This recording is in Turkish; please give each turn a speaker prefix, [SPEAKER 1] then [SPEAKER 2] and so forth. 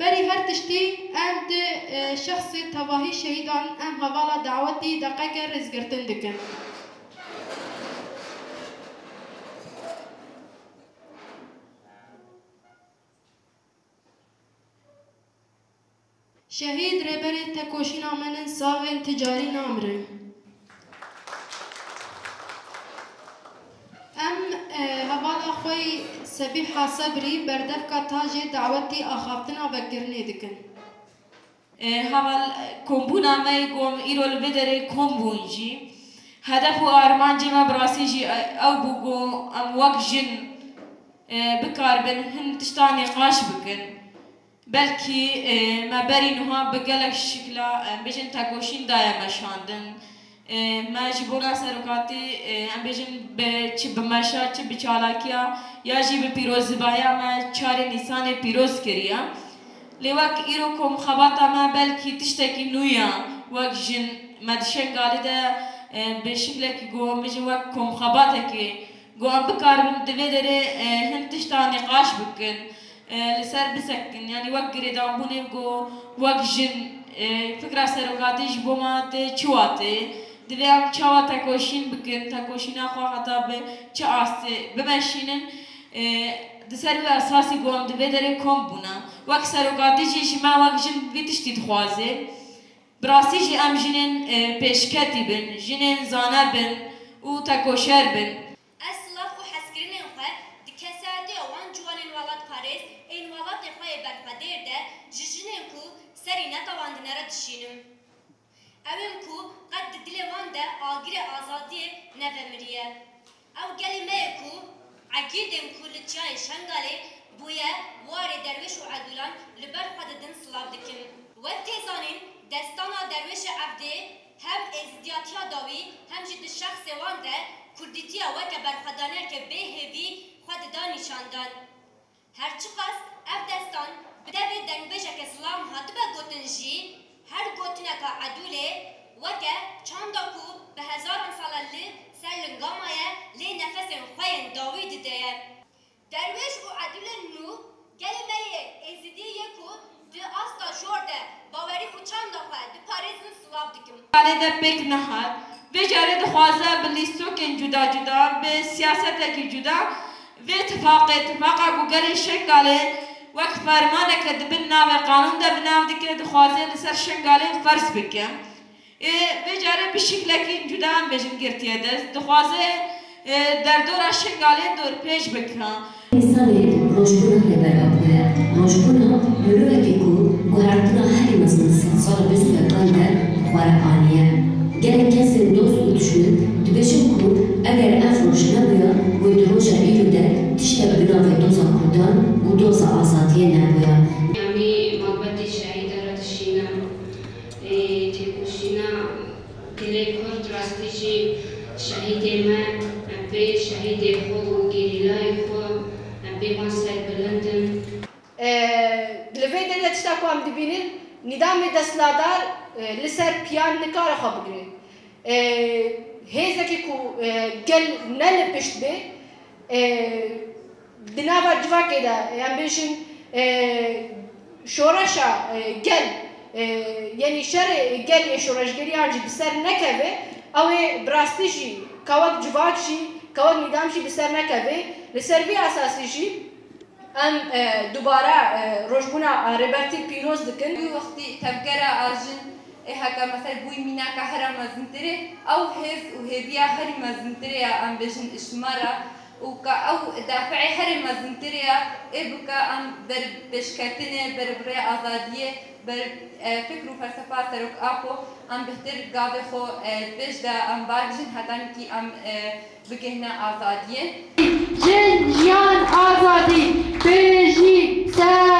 [SPEAKER 1] بری هر تشتي ام دي تواهی تواهي شهيدان ام هوالا دعوتي دقاقة رزقرتن دكن شهيد ربري تكوشينا منن ساغن تجاري نامرن. خوي سبيحة صبري بردفكا تاجي دعوتي
[SPEAKER 2] أخافتنا بكرني دكن هاوال آه، كومبونا مي قوم إيرو البدري كومبون جي هدف وارمان جي ما براسي جي أو بوغو أم وك جن آه، بكاربن هن تشتاني قاش بكن بلكي آه، ما برينها بقلك شكلا بجن تاقوشين دايما شاندن meşa çi bi çalakiya ya jî bi pîrozibaya me çarê nîsanê pîroz kiriye lê wek îro kom xebata me belkî tiştekî nû ya wek jin me di şengalê de bi şiklekî got bijin wek komxebatekê got em bikarbin divê derê hin tişta nîqaş bikin li ser bisekin yanî wek girêdanbûnê got wek jin fikra serokatî ji bo me tê çiwatê divê em çawa tekoşîn bikin tekoşîna xwe heta bi çi astê bimeşînin di ser wê esasî got em divê derê kom bûne wek serokatî jî ji me wek jin vî tiştî dixwaze. Bi rastî jî em jinên pêşketî bin jinên zane bin û tekoşer bin.
[SPEAKER 3] Ez silav û hezkirinên xwe di kesadiyê wan ciwanên welat Parêz ên welatê xwe yê berxwedêr de ji jinên ku serî netawandinere dişînim. Ew ên ku qet di dilê wan de agirê azadiyê nevemiriye. Ew gelê me ye ku عقیدم کو لچای شنگاله بویه واره درویش و عدولان لبر خود دن سلاو دکن و تیزانین دستانا درویش عبده هم ازدیاتیا داوی هم جد شخص وانده کردیتیا و که برخدانه که به هوی خود دا نشاندان هرچی قص اف دستان بدوی دنگبجه که سلام هاتبه گوتن جی هر گوتنه که عدوله و که چاندا کو به هزاران ساله لی سر لنگامایه لی نفس خوین داوید دیه درویش و عدل نو کلمه ازدی یکو دی استا شورده باوری و چند دفعه دی پاریزن سلاف دکم
[SPEAKER 2] Kale de pek nehat ve jare dixwaze bi lîstokên cuda cuda bi siyasetekî cuda vê tifaqê tifaqa ku gelê şengalê nav dike dixwaze li ser şengalê fers bike. Vê jare bi şiklekî cuda em bêjin girtiye dest dixwaze derdora şengalê dorpêş bike.
[SPEAKER 4] İnsanê rojbûna lêbera rojbûna mirovekê ku guhertina herî mezin sed sal bistekan de xware aniye gelek kesên dost düşmin dibêjin ku eger ev roj nebûya wê di
[SPEAKER 5] dile Kurd rastici şehidime, be şehidi xo gerilay xo, be mansel bilindin.
[SPEAKER 6] li vê de de tişta ku em dibînin nîdamê destladar li ser piyan nikare xwe bigire hêzekê ku gel ne li pişt bê di nava civakê de em bêjin şoreşa gel یعنی شر گل شورشگری ارجی بسر نکوه او براستی جی کوک جواک جی کوک نیدام جی بسر نکوه لسر بی اساسی جی ام دوباره روشبونا ربرتی پیروز دکن
[SPEAKER 7] وقتی تفکر آجن هکا مثلا بوی مینا که هر مزنتره او هز و هبیا هر مزنتره ام بجن اشماره أو دافعي هر مزنتريا إيه إبكا أم بر بشكتنة بر بري آزادية بر آه، فكر وفلسفة سرق اكو أم بهتر قابي خو آه، بش دا أم باجن هتان كي أم آه، بكهنا آزادية جن
[SPEAKER 1] جان آزادي بيجي سار